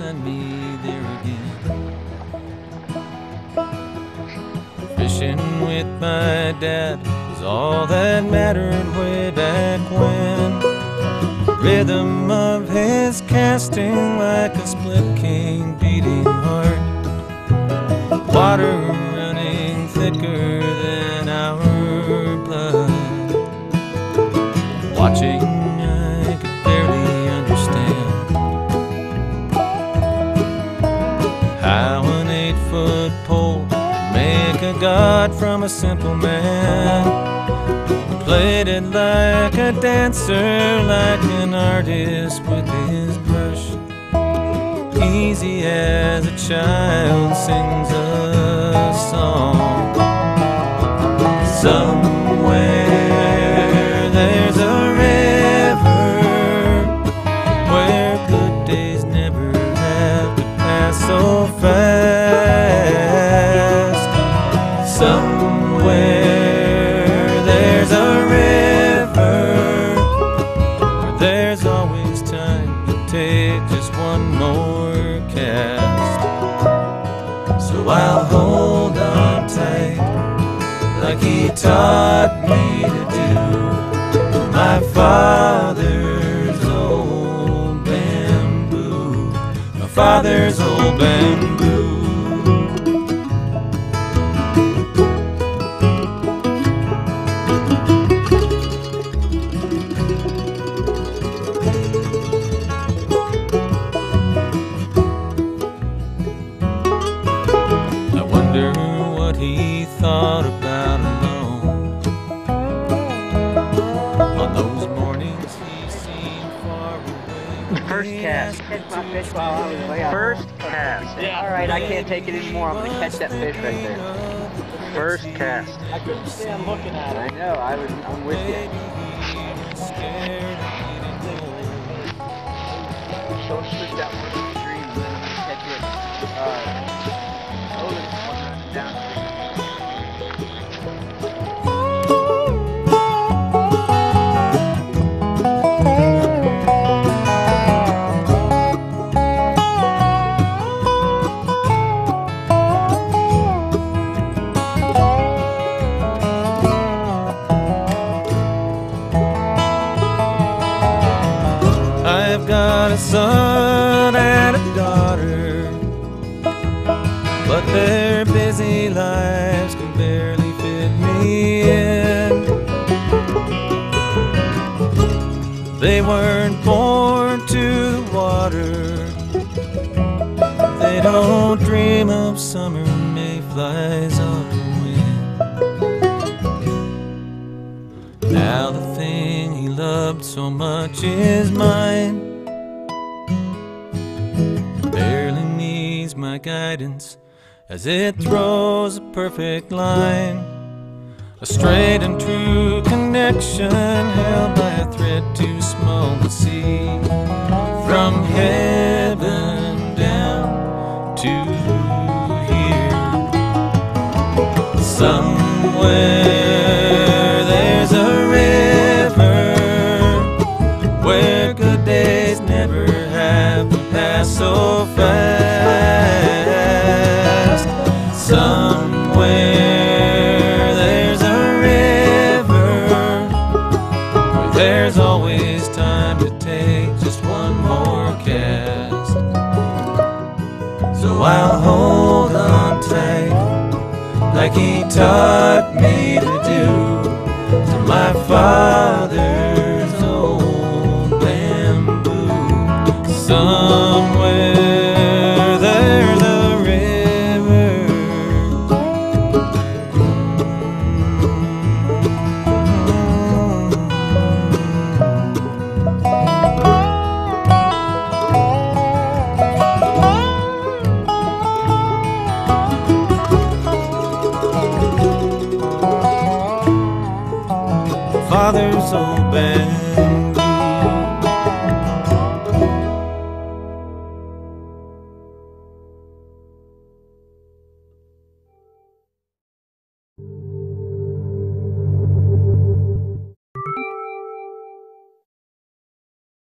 send me there again. Fishing with my dad was all that mattered way back when. Rhythm of his casting like a split cane beating heart. Water god from a simple man. Played it like a dancer, like an artist with his brush. Easy as a child sings a song. Somewhere he taught me to do. My father's old bamboo, my father's old bamboo. Way out. First cast. All right, I can't take it anymore. I'm gonna catch that fish right there. First cast. I couldn't stand looking at it. I know. I was. I'm with you. Don't shoot that one stream catch it. Uh, over got a son and a daughter, but their busy lives can barely fit me in. They weren't born to the water, they don't dream of summer mayflies on the wind. Now the thing he loved so much is mine. My guidance as it throws a perfect line. A straight and true connection held by a thread too small to see. From heaven more cast. So I'll hold on tight like he taught me to do to my father's Father's old bamboo.